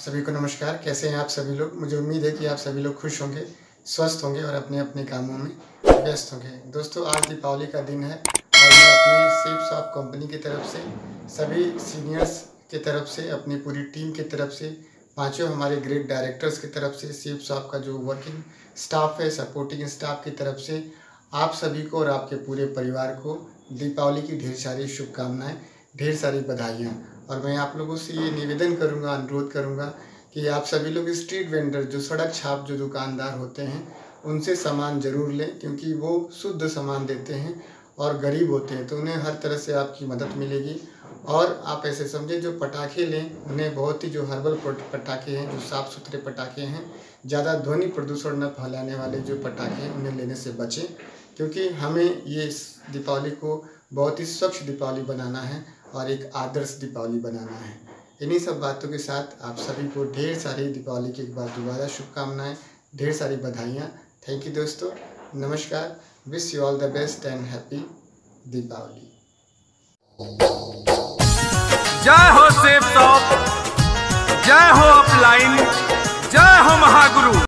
सभी को नमस्कार। कैसे हैं आप सभी लोग? मुझे उम्मीद है कि आप सभी लोग खुश होंगे, स्वस्थ होंगे और अपने अपने कामों में व्यस्त होंगे। दोस्तों, आज दीपावली का दिन है और मैं अपनी सेफ़ शॉप कंपनी की तरफ़ से, सभी सीनियर्स की तरफ़ से, अपनी पूरी टीम की तरफ़ से, पाँचों हमारे ग्रेट डायरेक्टर्स की तरफ़ से सेफ़ शॉप का जो वर्किंग स्टाफ है सपोर्टिंग स्टाफ की तरफ़ से, आप सभी को और आपके पूरे परिवार को दीपावली की ढेर सारी शुभकामनाएँ, ढेर सारी बधाइयाँ। और मैं आप लोगों से ये निवेदन करूँगा, अनुरोध करूँगा कि आप सभी लोग स्ट्रीट वेंडर जो सड़क छाप, जो दुकानदार होते हैं, उनसे सामान ज़रूर लें, क्योंकि वो शुद्ध सामान देते हैं और गरीब होते हैं तो उन्हें हर तरह से आपकी मदद मिलेगी। और आप ऐसे समझें, जो पटाखे लें, उन्हें बहुत ही जो हर्बल पटाखे हैं, जो साफ़ सुथरे पटाखे हैं, ज़्यादा ध्वनि प्रदूषण न फैलाने वाले जो पटाखे हैं, उन्हें लेने से बचें। क्योंकि हमें ये इस दीपावली को बहुत ही स्वच्छ दीपावली बनाना है और एक आदर्श दीपावली बनाना है। इन्हीं सब बातों के साथ आप सभी को ढेर सारी दीपावली की एक बार दोबारा शुभकामनाएँ, ढेर सारी बधाइयाँ। थैंक यू दोस्तों। नमस्कार। Wish you all the best and happy Deepavali. जय हो